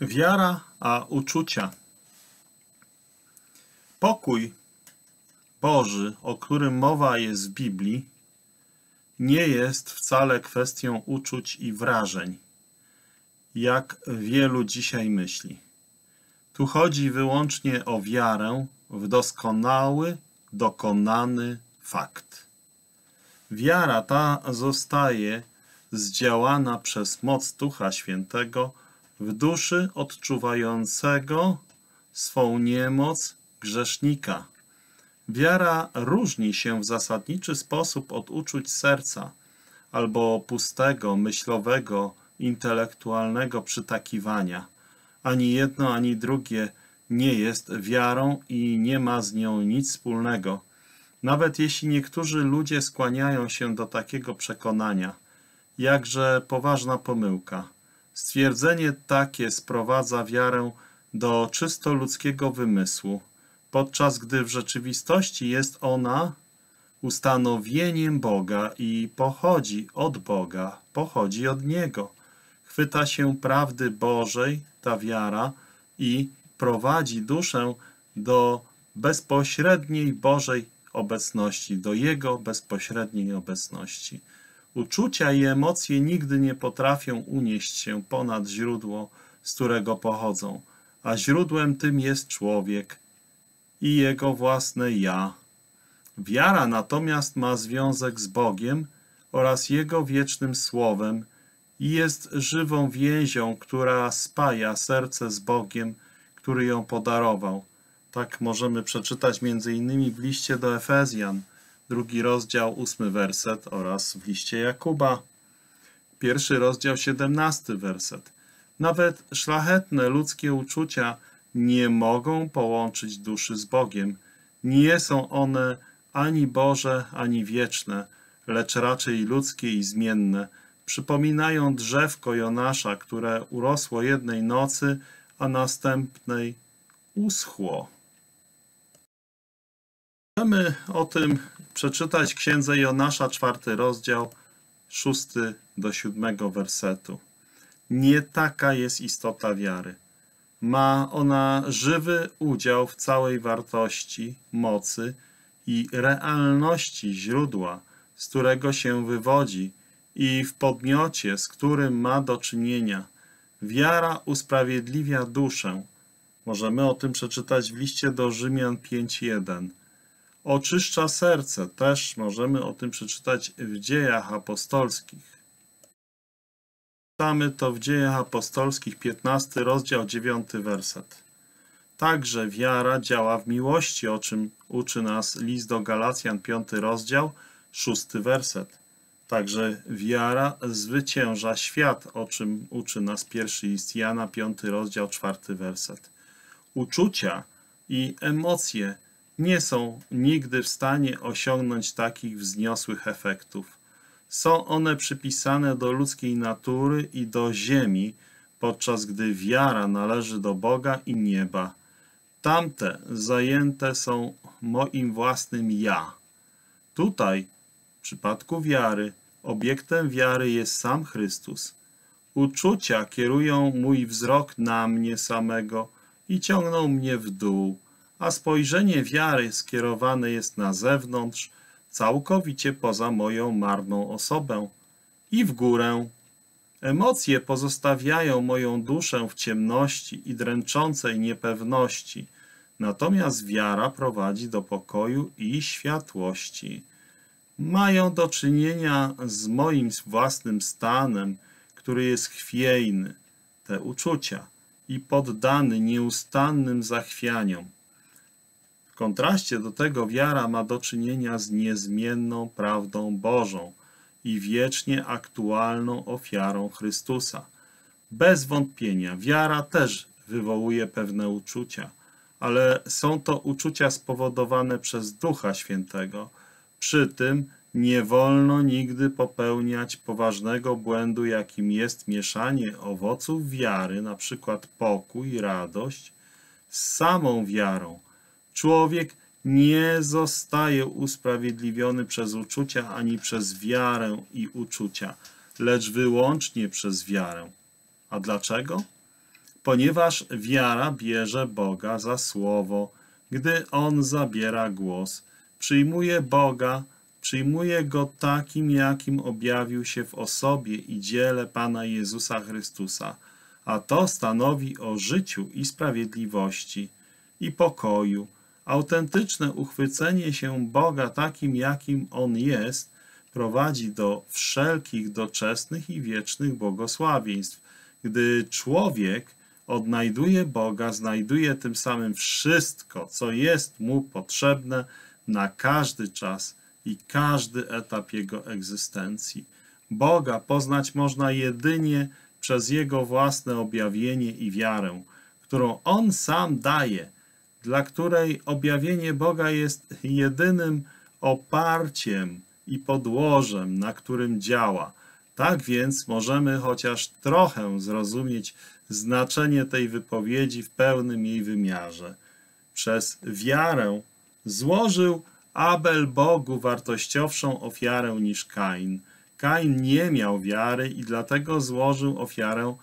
Wiara a uczucia. Pokój Boży, o którym mowa jest w Biblii, nie jest wcale kwestią uczuć i wrażeń, jak wielu dzisiaj myśli. Tu chodzi wyłącznie o wiarę w doskonały, dokonany fakt. Wiara ta zostaje zdziałana przez moc Ducha Świętego w duszy odczuwającego swą niemoc grzesznika. Wiara różni się w zasadniczy sposób od uczuć serca albo pustego, myślowego, intelektualnego przytakiwania. Ani jedno, ani drugie nie jest wiarą i nie ma z nią nic wspólnego. Nawet jeśli niektórzy ludzie skłaniają się do takiego przekonania, jakże poważna pomyłka. Stwierdzenie takie sprowadza wiarę do czysto ludzkiego wymysłu, podczas gdy w rzeczywistości jest ona ustanowieniem Boga i pochodzi od Boga, pochodzi od Niego. Chwyta się prawdy Bożej ta wiara i prowadzi duszę do bezpośredniej Bożej obecności, do Jego bezpośredniej obecności. Uczucia i emocje nigdy nie potrafią unieść się ponad źródło, z którego pochodzą, a źródłem tym jest człowiek i jego własne ja. Wiara natomiast ma związek z Bogiem oraz Jego wiecznym Słowem i jest żywą więzią, która spaja serce z Bogiem, który ją podarował. Tak możemy przeczytać między innymi w liście do Efezjan, drugi rozdział, ósmy werset oraz w liście Jakuba, pierwszy rozdział, siedemnasty werset. Nawet szlachetne ludzkie uczucia nie mogą połączyć duszy z Bogiem. Nie są one ani Boże, ani wieczne, lecz raczej ludzkie i zmienne. Przypominają drzewko Jonasza, które urosło jednej nocy, a następnej uschło. Możemy o tym przeczytać Księdze Jonasza, czwarty rozdział, szósty do siódmego wersetu. Nie taka jest istota wiary. Ma ona żywy udział w całej wartości, mocy i realności źródła, z którego się wywodzi i w podmiocie, z którym ma do czynienia. Wiara usprawiedliwia duszę. Możemy o tym przeczytać w liście do Rzymian 5.1 oczyszcza serce. Też możemy o tym przeczytać w dziejach apostolskich. Czytamy to w dziejach apostolskich, 15 rozdział, 9 werset. Także wiara działa w miłości, o czym uczy nas list do Galacjan, 5 rozdział, 6 werset. Także wiara zwycięża świat, o czym uczy nas pierwszy list Jana, 5 rozdział, 4 werset. Uczucia i emocje nie są nigdy w stanie osiągnąć takich wzniosłych efektów. Są one przypisane do ludzkiej natury i do ziemi, podczas gdy wiara należy do Boga i nieba. Tamte zajęte są moim własnym ja. Tutaj, w przypadku wiary, obiektem wiary jest sam Chrystus. Uczucia kierują mój wzrok na mnie samego i ciągną mnie w dół a spojrzenie wiary skierowane jest na zewnątrz, całkowicie poza moją marną osobę i w górę. Emocje pozostawiają moją duszę w ciemności i dręczącej niepewności, natomiast wiara prowadzi do pokoju i światłości. Mają do czynienia z moim własnym stanem, który jest chwiejny, te uczucia, i poddany nieustannym zachwianiom kontraście do tego wiara ma do czynienia z niezmienną prawdą Bożą i wiecznie aktualną ofiarą Chrystusa. Bez wątpienia wiara też wywołuje pewne uczucia, ale są to uczucia spowodowane przez Ducha Świętego. Przy tym nie wolno nigdy popełniać poważnego błędu, jakim jest mieszanie owoców wiary, na przykład pokój, radość, z samą wiarą, Człowiek nie zostaje usprawiedliwiony przez uczucia ani przez wiarę i uczucia, lecz wyłącznie przez wiarę. A dlaczego? ponieważ wiara bierze Boga za słowo, gdy On zabiera głos. Przyjmuje Boga, przyjmuje Go takim, jakim objawił się w osobie i dziele Pana Jezusa Chrystusa, a to stanowi o życiu i sprawiedliwości i pokoju. Autentyczne uchwycenie się Boga takim, jakim On jest, prowadzi do wszelkich doczesnych i wiecznych błogosławieństw. Gdy człowiek odnajduje Boga, znajduje tym samym wszystko, co jest mu potrzebne na każdy czas i każdy etap jego egzystencji. Boga poznać można jedynie przez Jego własne objawienie i wiarę, którą On sam daje, dla której objawienie Boga jest jedynym oparciem i podłożem, na którym działa. Tak więc możemy chociaż trochę zrozumieć znaczenie tej wypowiedzi w pełnym jej wymiarze. Przez wiarę złożył Abel Bogu wartościowszą ofiarę niż Kain. Kain nie miał wiary i dlatego złożył ofiarę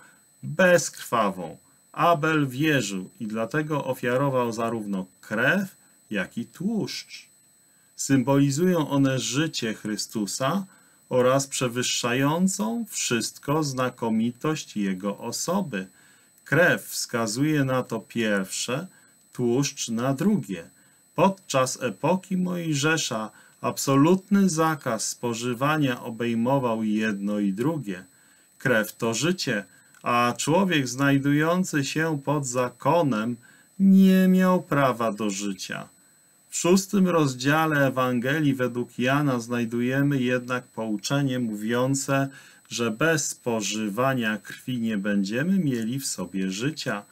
bezkrwawą. Abel wierzył i dlatego ofiarował zarówno krew, jak i tłuszcz. Symbolizują one życie Chrystusa oraz przewyższającą wszystko znakomitość Jego osoby. Krew wskazuje na to pierwsze, tłuszcz na drugie. Podczas epoki Mojżesza absolutny zakaz spożywania obejmował jedno i drugie. Krew to życie, a człowiek znajdujący się pod zakonem nie miał prawa do życia. W szóstym rozdziale Ewangelii według Jana znajdujemy jednak pouczenie mówiące, że bez spożywania krwi nie będziemy mieli w sobie życia,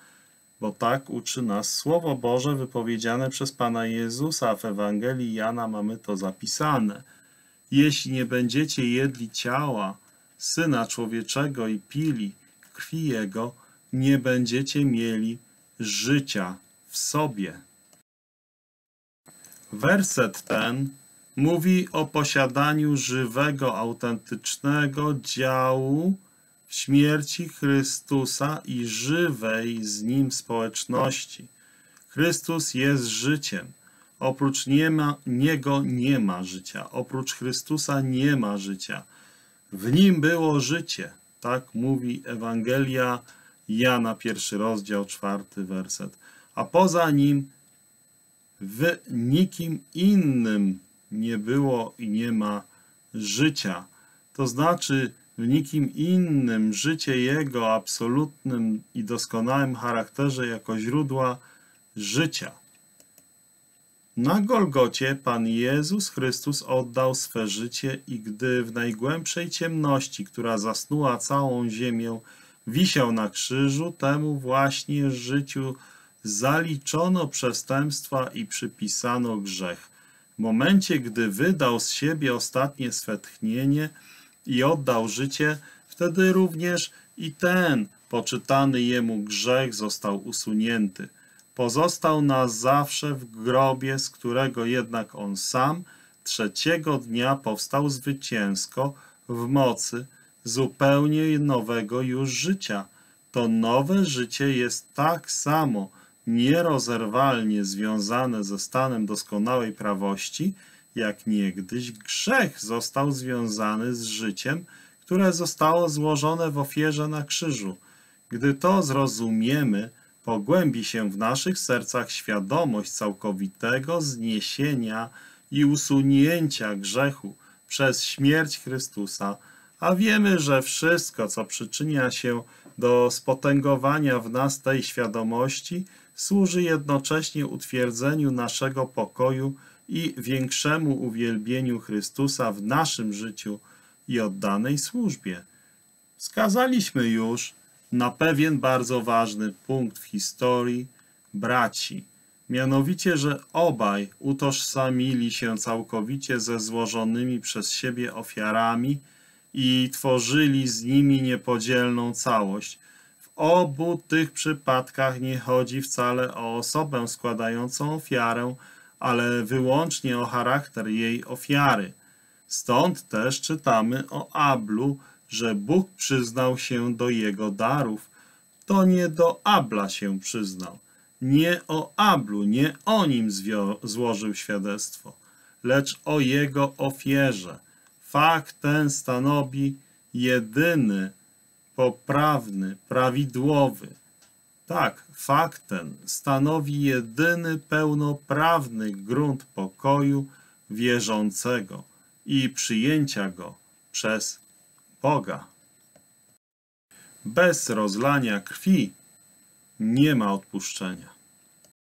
bo tak uczy nas Słowo Boże wypowiedziane przez Pana Jezusa. W Ewangelii Jana mamy to zapisane. Jeśli nie będziecie jedli ciała Syna Człowieczego i pili krwi Jego, nie będziecie mieli życia w sobie. Werset ten mówi o posiadaniu żywego, autentycznego działu w śmierci Chrystusa i żywej z Nim społeczności. Chrystus jest życiem. Oprócz nie ma, Niego nie ma życia. Oprócz Chrystusa nie ma życia. W Nim było życie. Tak mówi Ewangelia Jana, pierwszy rozdział, czwarty werset. A poza Nim w nikim innym nie było i nie ma życia. To znaczy, w nikim innym życie Jego absolutnym i doskonałym charakterze jako źródła życia. Na Golgocie Pan Jezus Chrystus oddał swe życie i gdy w najgłębszej ciemności, która zasnuła całą ziemię, wisiał na krzyżu, temu właśnie życiu zaliczono przestępstwa i przypisano grzech. W momencie, gdy wydał z siebie ostatnie swe tchnienie i oddał życie, wtedy również i ten poczytany jemu grzech został usunięty. Pozostał na zawsze w grobie, z którego jednak on sam trzeciego dnia powstał zwycięsko w mocy zupełnie nowego już życia. To nowe życie jest tak samo nierozerwalnie związane ze stanem doskonałej prawości, jak niegdyś grzech został związany z życiem, które zostało złożone w ofierze na krzyżu. Gdy to zrozumiemy, pogłębi się w naszych sercach świadomość całkowitego zniesienia i usunięcia grzechu przez śmierć Chrystusa, a wiemy, że wszystko, co przyczynia się do spotęgowania w nas tej świadomości, służy jednocześnie utwierdzeniu naszego pokoju i większemu uwielbieniu Chrystusa w naszym życiu i oddanej służbie. Wskazaliśmy już na pewien bardzo ważny punkt w historii braci, mianowicie, że obaj utożsamili się całkowicie ze złożonymi przez siebie ofiarami i tworzyli z nimi niepodzielną całość. W obu tych przypadkach nie chodzi wcale o osobę składającą ofiarę, ale wyłącznie o charakter jej ofiary. Stąd też czytamy o Ablu, że Bóg przyznał się do jego darów. to nie do Abla się przyznał. Nie o Ablu, nie o nim złożył świadectwo, lecz o jego ofierze. Fakt ten stanowi jedyny, poprawny, prawidłowy. Tak, fakt ten stanowi jedyny pełnoprawny grunt pokoju wierzącego i przyjęcia go przez Boga. Bez rozlania krwi nie ma odpuszczenia.